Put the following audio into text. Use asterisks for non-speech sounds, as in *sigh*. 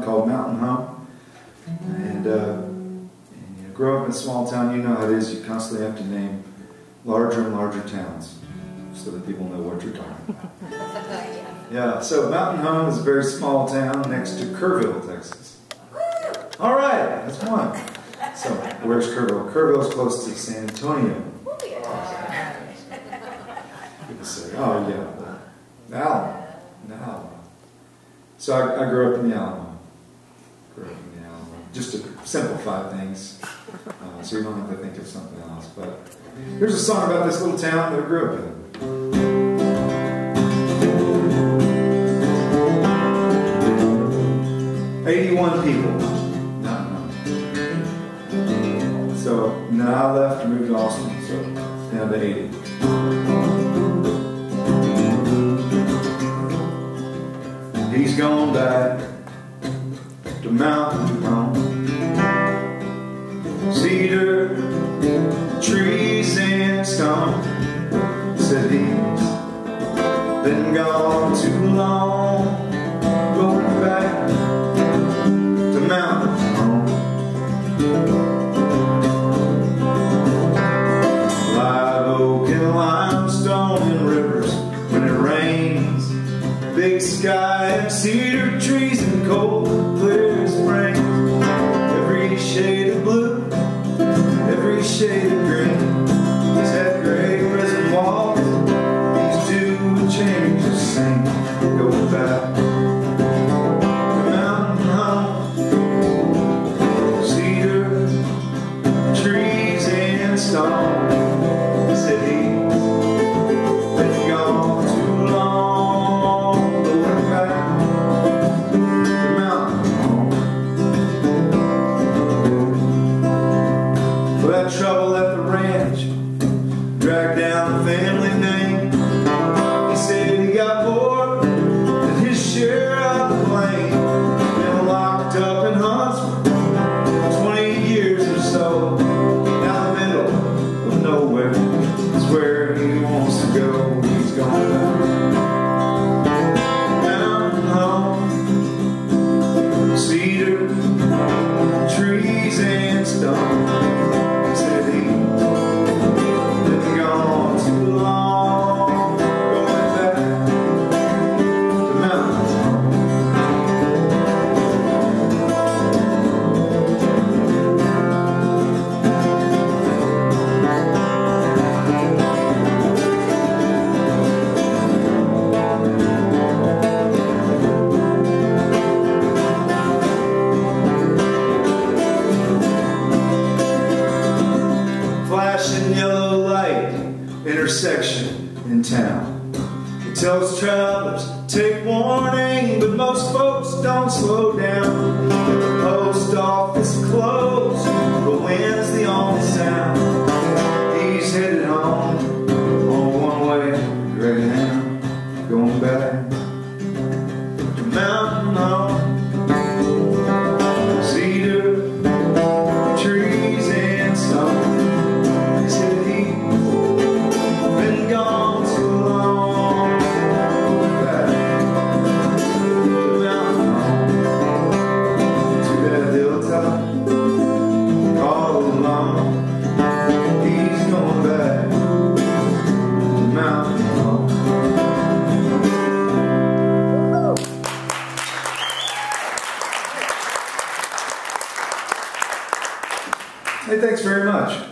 called Mountain Home. And, uh, and you know, grow up in a small town, you know how it is. You constantly have to name larger and larger towns so that people know what you're talking about. *laughs* yeah, so Mountain Home is a very small town next to Kerrville, Texas. All right, that's one. So, where's Kerrville? Kerrville's close to San Antonio. People say, oh yeah, Alamo, Alamo. So I, I grew up in the Alamo. Grew up in the Alamo. Just to simplify things, uh, so you don't have to think of something else. But here's a song about this little town that I grew up in. Eighty-one people. No, no. So and then I left and moved to Austin. So down to eighty. He's gone back Cedar, trees, and stone. Said he's been gone too long. Going back to Mountain Home. Live oak and limestone and rivers when it rains. Big sky and cedar trees and cold clear and stone. Intersection in town. It tells travelers, take warning, thanks very much.